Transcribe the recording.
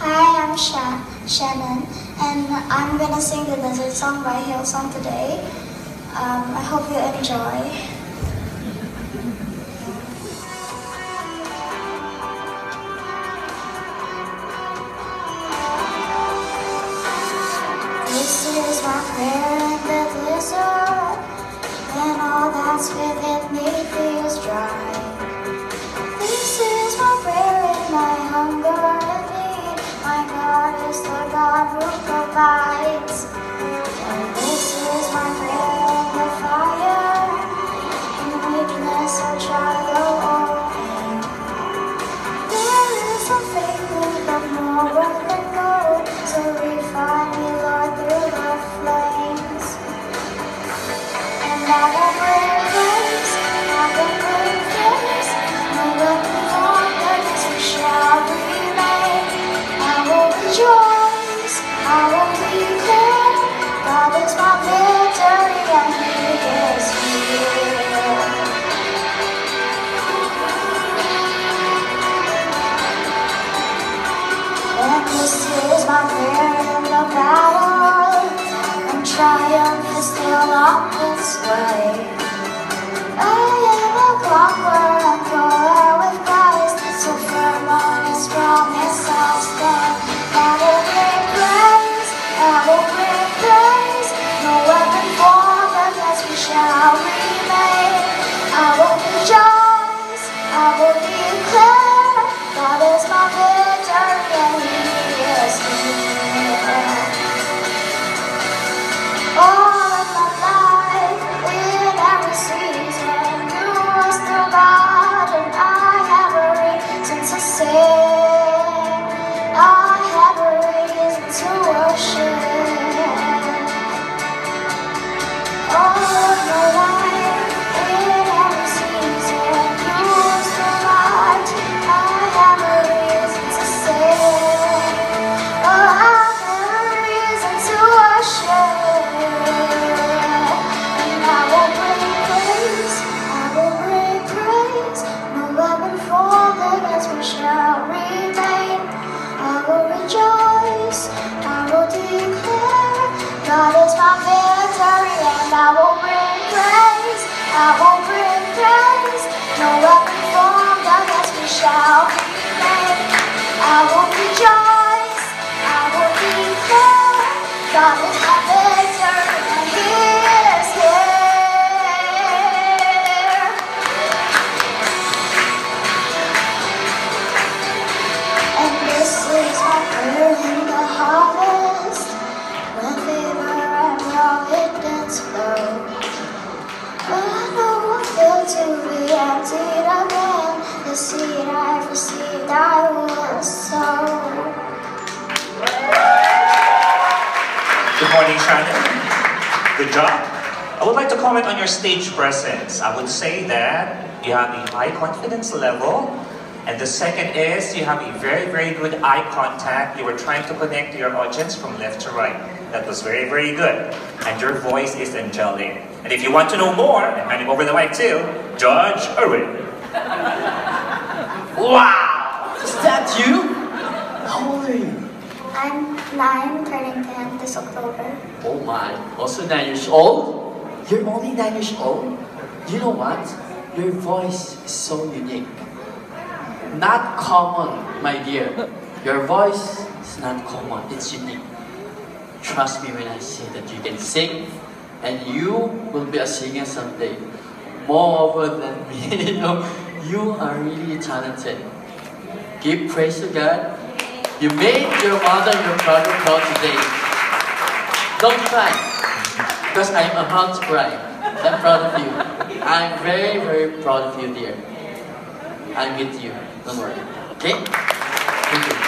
Hi, I'm Sha- Shannen, and I'm gonna sing the Desert Song by Hillsong today. Um, I hope you enjoy. This is my prayer God who provides. And this is my prayer the fire, in weakness or trial or triumph is still on its way. Good morning, Shannen. Good job. I would like to comment on your stage presence. I would say that you have a high confidence level. And the second is you have a very, very good eye contact. You were trying to connect to your audience from left to right. That was very, very good. And your voice is angelic. And if you want to know more, I'm handing over the mic to Judge Irwin. Wow! You? How old are you? I'm nine, turning ten this October. Oh my, also nine years old? You're only nine years old? You know what? Your voice is so unique. Not common, my dear. Your voice is not common, it's unique. Trust me when I say that you can sing and you will be a singer someday. More than me, you know. You are really talented. Give praise to God. You made your mother your brother proud today. Don't cry, because I'm about to cry. I'm proud of you. I'm very, very proud of you, dear. I'm with you. Don't worry. Okay?